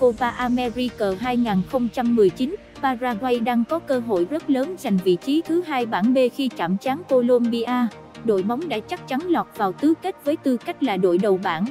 Copa America 2019, Paraguay đang có cơ hội rất lớn giành vị trí thứ hai bảng B khi chạm trán Colombia. Đội bóng đã chắc chắn lọt vào tứ kết với tư cách là đội đầu bảng.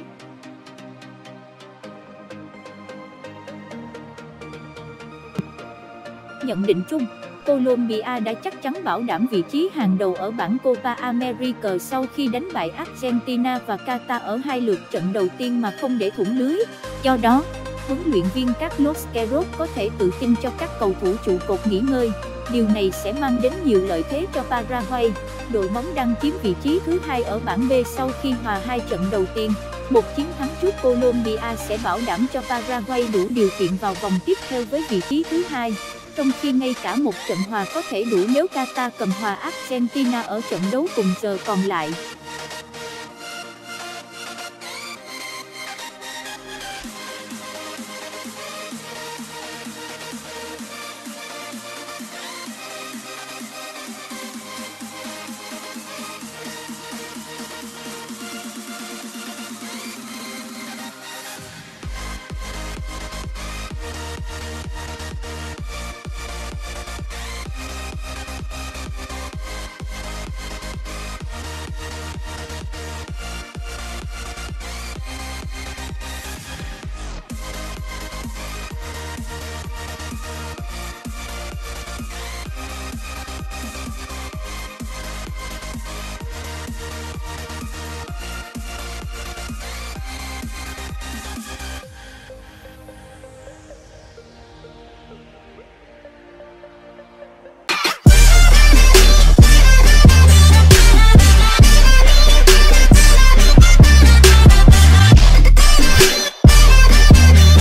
Nhận định chung Colombia đã chắc chắn bảo đảm vị trí hàng đầu ở bảng Copa America sau khi đánh bại Argentina và Qatar ở hai lượt trận đầu tiên mà không để thủng lưới. Do đó, huấn luyện viên Carlos Queiroz có thể tự tin cho các cầu thủ trụ cột nghỉ ngơi. Điều này sẽ mang đến nhiều lợi thế cho Paraguay. Đội bóng đang chiếm vị trí thứ hai ở bảng B sau khi hòa hai trận đầu tiên. Một chiến thắng trước Colombia sẽ bảo đảm cho Paraguay đủ điều kiện vào vòng tiếp theo với vị trí thứ hai trong khi ngay cả một trận hòa có thể đủ nếu Qatar cầm hòa Argentina ở trận đấu cùng giờ còn lại.